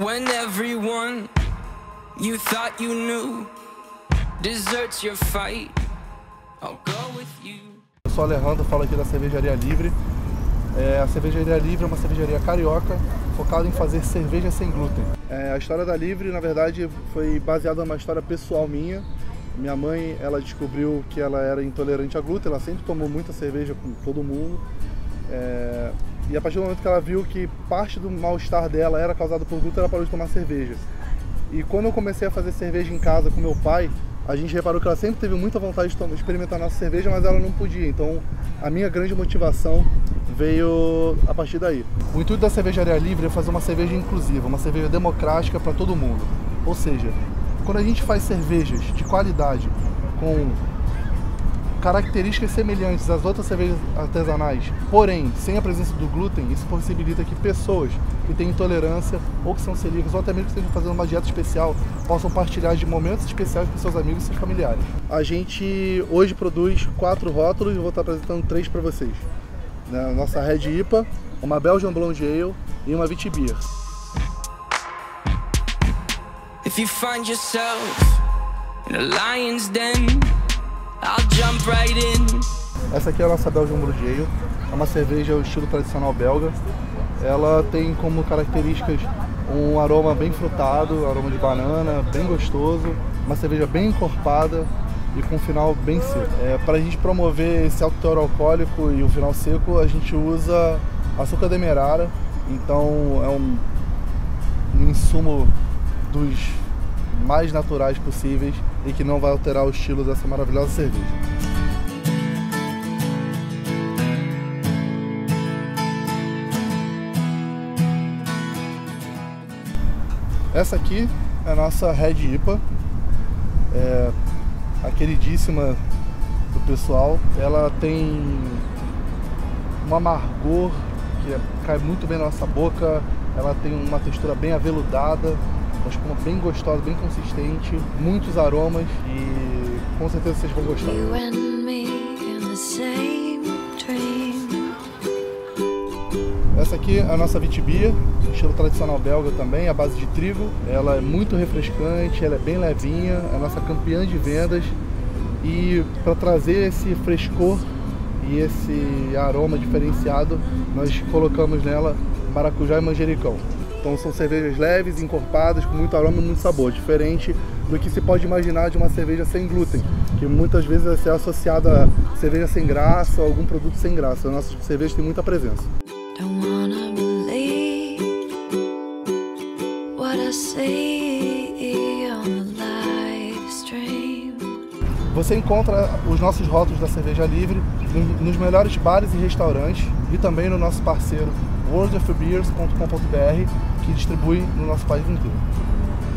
When everyone you thought you knew deserts your fight, I'll go with you. Eu sou Alejandro, falo aqui da Cervejaria Livre. É, a Cervejaria Livre é uma cervejaria carioca focada em fazer cerveja sem glúten. É, a história da Livre, na verdade, foi baseada numa história pessoal minha. Minha mãe, ela descobriu que ela era intolerante a glúten, ela sempre tomou muita cerveja com todo mundo. É, e a partir do momento que ela viu que parte do mal-estar dela era causado por glúten, ela parou de tomar cerveja. E quando eu comecei a fazer cerveja em casa com meu pai, a gente reparou que ela sempre teve muita vontade de experimentar nossa cerveja, mas ela não podia. Então, a minha grande motivação veio a partir daí. O intuito da cervejaria livre é fazer uma cerveja inclusiva, uma cerveja democrática para todo mundo. Ou seja, quando a gente faz cervejas de qualidade com características semelhantes às outras cervejas artesanais, porém sem a presença do glúten, isso possibilita que pessoas que têm intolerância ou que são celíacas ou até mesmo que estejam fazendo uma dieta especial possam partilhar de momentos especiais com seus amigos e seus familiares. A gente hoje produz quatro rótulos e vou estar apresentando três para vocês. Né? Nossa Red IPA, uma Belgian Blonde Ale e uma Vitibir. If you find yourself in a lion's den, Essa aqui é a nossa Belgian Blue Ale, é uma cerveja estilo tradicional belga. Ela tem como características um aroma bem frutado, aroma de banana, bem gostoso, uma cerveja bem encorpada e com um final bem seco. É, Para a gente promover esse alto teor alcoólico e o final seco, a gente usa açúcar demerara, então é um, um insumo dos mais naturais possíveis e que não vai alterar o estilo dessa maravilhosa cerveja. Essa aqui é a nossa Red IPA, é a queridíssima do pessoal. Ela tem um amargor que é, cai muito bem na nossa boca, ela tem uma textura bem aveludada, uma espuma bem gostosa, bem consistente, muitos aromas e com certeza vocês vão gostar. Essa aqui é a nossa Vitibia, estilo tradicional belga também, à base de trigo. Ela é muito refrescante, ela é bem levinha, é a nossa campeã de vendas. E para trazer esse frescor e esse aroma diferenciado, nós colocamos nela maracujá e manjericão. Então são cervejas leves, encorpadas, com muito aroma e muito sabor, diferente do que se pode imaginar de uma cerveja sem glúten, que muitas vezes é associada a cerveja sem graça ou algum produto sem graça. A nossa cerveja tem muita presença. Você encontra os nossos rótulos da Cerveja Livre nos melhores bares e restaurantes e também no nosso parceiro worldofbeers.com.br que distribui no nosso país inteiro.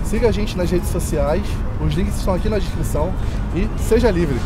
Siga a gente nas redes sociais, os links estão aqui na descrição e seja livre!